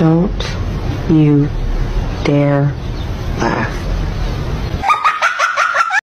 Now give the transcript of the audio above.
Don't you dare.